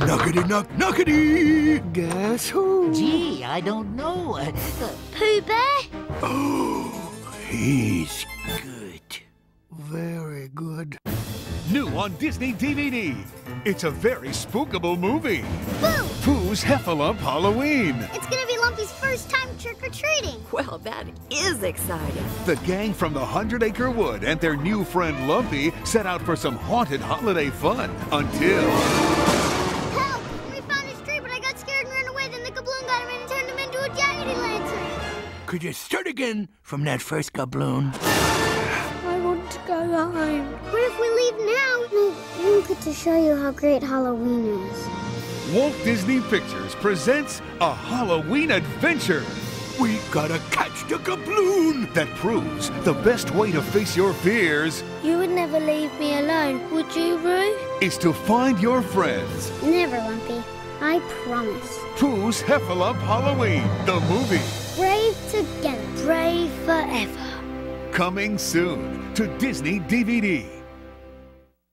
Knockety knock knockety! Guess who? Gee, I don't know. Pooh Bear? Oh, he's good. Very good. New on Disney DVD. It's a very spookable movie. Boo! Pooh's Heffalump Halloween. It's gonna be Lumpy's first time trick-or-treating. Well, that is exciting. The gang from the Hundred Acre Wood and their new friend Lumpy set out for some haunted holiday fun until. Could you start again from that first gobloon? I want to go home. What if we leave now? We won't get to show you how great Halloween is. Walt Disney Pictures presents a Halloween adventure We gotta catch the gobloon! that proves the best way to face your fears You would never leave me alone, would you, Roo? is to find your friends. Never, Lumpy. I promise. Pooh's Heffalump Halloween, the movie, Brave together, brave forever. coming soon to Disney DVD.